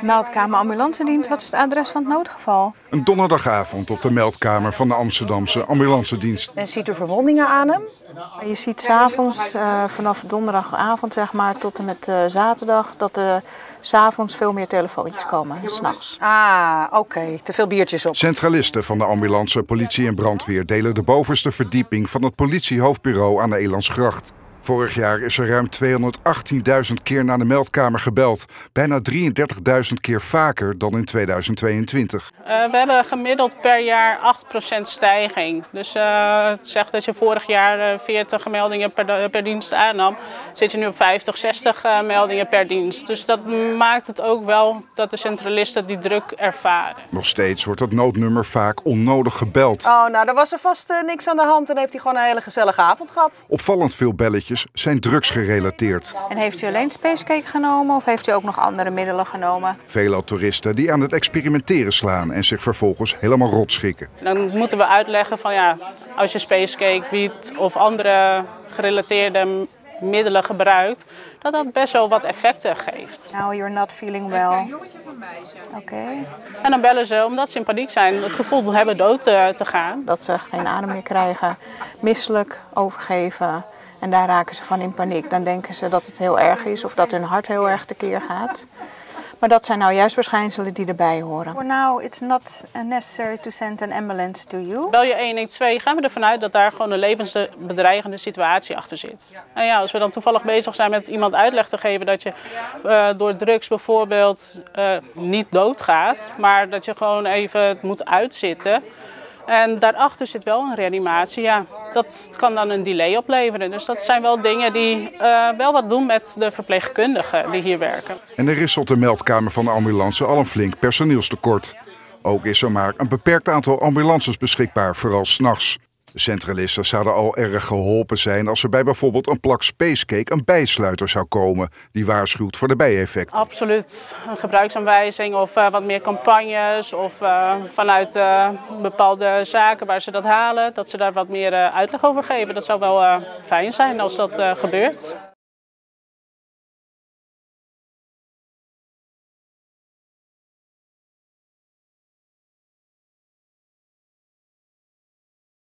Meldkamer ambulancedienst, wat is het adres van het noodgeval? Een donderdagavond op de meldkamer van de Amsterdamse ambulancedienst. En ziet u verwondingen aan hem? Je ziet s'avonds, uh, vanaf donderdagavond zeg maar, tot en met uh, zaterdag, dat er s'avonds veel meer telefoontjes komen, s'nachts. Ah, oké. Te veel biertjes op. Centralisten van de ambulance, politie en brandweer delen de bovenste verdieping van het politiehoofdbureau aan de Elandsgracht. Vorig jaar is er ruim 218.000 keer naar de meldkamer gebeld. Bijna 33.000 keer vaker dan in 2022. Uh, we hebben gemiddeld per jaar 8% stijging. Dus uh, het zegt dat je vorig jaar uh, 40 meldingen per, per, dienst aannam. Zit je nu op 50, 60 meldingen per dienst. Dus dat maakt het ook wel dat de centralisten die druk ervaren. Nog steeds wordt het noodnummer vaak onnodig gebeld. Oh, nou, daar was er vast niks aan de hand en heeft hij gewoon een hele gezellige avond gehad. Opvallend veel belletjes zijn drugsgerelateerd. En heeft u alleen Spacecake genomen of heeft u ook nog andere middelen genomen? Vele toeristen die aan het experimenteren slaan en zich vervolgens helemaal rot schikken. Dan moeten we uitleggen van ja, als je Spacecake, wiet of andere gerelateerde middelen gebruikt, dat dat best wel wat effecten geeft. Now you're not feeling well. Oké. En dan bellen ze omdat ze in paniek zijn, het gevoel hebben dood te, te gaan. Dat ze geen adem meer krijgen, misselijk, overgeven. En daar raken ze van in paniek. Dan denken ze dat het heel erg is of dat hun hart heel erg tekeer gaat. Maar dat zijn nou juist verschijnselen die erbij horen. For now, it's not necessary to send an ambulance to you. Bel je 112, gaan we ervan uit dat daar gewoon een levensbedreigende situatie achter zit. En ja, als we dan toevallig bezig zijn met iemand uitleg te geven dat je uh, door drugs bijvoorbeeld uh, niet doodgaat, maar dat je gewoon even het moet uitzitten. En daarachter zit wel een reanimatie. Ja, dat kan dan een delay opleveren. Dus dat zijn wel dingen die uh, wel wat doen met de verpleegkundigen die hier werken. En er is op de meldkamer van de ambulance al een flink personeelstekort. Ook is er maar een beperkt aantal ambulances beschikbaar, vooral s'nachts. De centralisten zouden al erg geholpen zijn als er bij bijvoorbeeld een plak Spacecake een bijsluiter zou komen die waarschuwt voor de bijeffecten. Absoluut. Een gebruiksaanwijzing of uh, wat meer campagnes of uh, vanuit uh, bepaalde zaken waar ze dat halen, dat ze daar wat meer uitleg over geven. Dat zou wel fijn zijn als dat gebeurt.